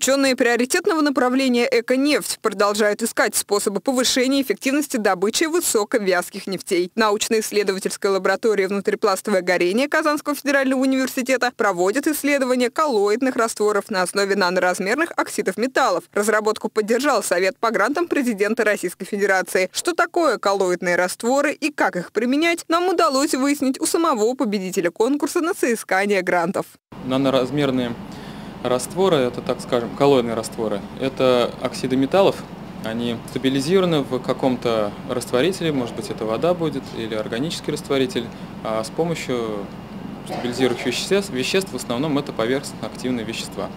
Ученые приоритетного направления «Эко-нефть» продолжают искать способы повышения эффективности добычи высоковязких нефтей. Научно-исследовательская лаборатория «Внутрипластовое горение» Казанского федерального университета проводит исследования коллоидных растворов на основе наноразмерных оксидов металлов. Разработку поддержал Совет по грантам президента Российской Федерации. Что такое коллоидные растворы и как их применять, нам удалось выяснить у самого победителя конкурса на соискание грантов. Наноразмерные Растворы, это, так скажем, коллоидные растворы, это оксиды металлов, они стабилизированы в каком-то растворителе, может быть это вода будет или органический растворитель, а с помощью стабилизирующих веществ, веществ в основном это поверхностно-активные вещества.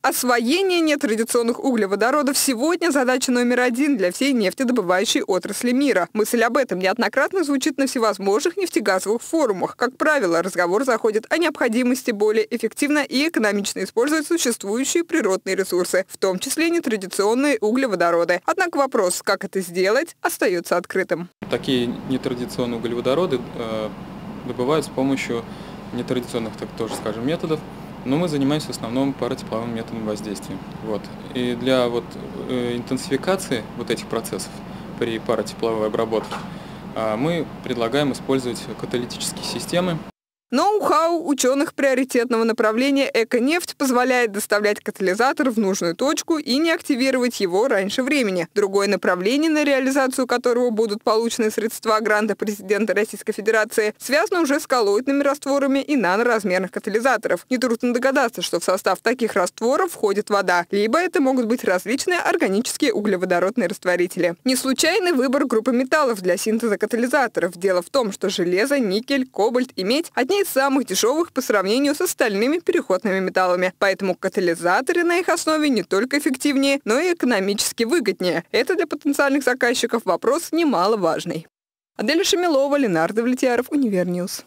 Освоение нетрадиционных углеводородов сегодня задача номер один для всей нефтедобывающей отрасли мира. Мысль об этом неоднократно звучит на всевозможных нефтегазовых форумах. Как правило, разговор заходит о необходимости более эффективно и экономично использовать существующие природные ресурсы, в том числе нетрадиционные углеводороды. Однако вопрос, как это сделать, остается открытым. Такие нетрадиционные углеводороды э, добывают с помощью нетрадиционных, так тоже скажем, методов. Но мы занимаемся в основном паротепловым методом воздействия. Вот. И для вот, э, интенсификации вот этих процессов при паротепловой обработке э, мы предлагаем использовать каталитические системы, Ноу-хау ученых приоритетного направления «Эко-нефть» позволяет доставлять катализатор в нужную точку и не активировать его раньше времени. Другое направление, на реализацию которого будут получены средства гранта президента Российской Федерации, связано уже с коллоидными растворами и наноразмерных катализаторов. Нетрудно догадаться, что в состав таких растворов входит вода, либо это могут быть различные органические углеводородные растворители. Не случайный выбор группы металлов для синтеза катализаторов. Дело в том, что железо, никель, кобальт и медь – из самых дешевых по сравнению с остальными переходными металлами. Поэтому катализаторы на их основе не только эффективнее, но и экономически выгоднее. Это для потенциальных заказчиков вопрос немаловажный. Адель Шамилова, Ленардо Влетьяров, Univer News.